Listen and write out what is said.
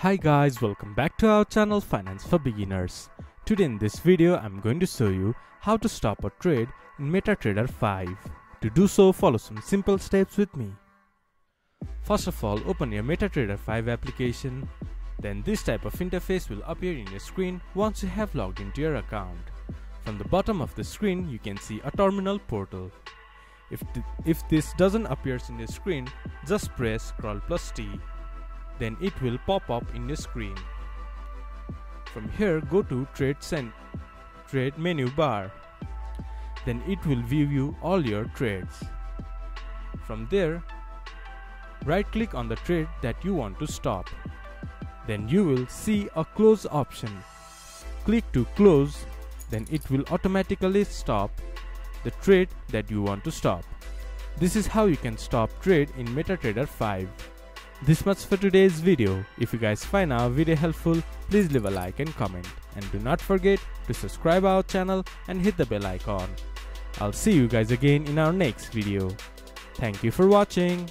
Hi guys, welcome back to our channel Finance for Beginners. Today in this video, I'm going to show you how to stop a trade in MetaTrader 5. To do so, follow some simple steps with me. First of all, open your MetaTrader 5 application. Then this type of interface will appear in your screen once you have logged into your account. From the bottom of the screen, you can see a terminal portal. If, th if this doesn't appear in your screen, just press Ctrl plus T. Then it will pop up in your screen. From here, go to Trade Cent Trade menu bar. Then it will view you all your trades. From there, right click on the trade that you want to stop. Then you will see a close option. Click to close, then it will automatically stop the trade that you want to stop. This is how you can stop trade in MetaTrader 5. This much for today's video. If you guys find our video helpful, please leave a like and comment. And do not forget to subscribe our channel and hit the bell icon. I'll see you guys again in our next video. Thank you for watching.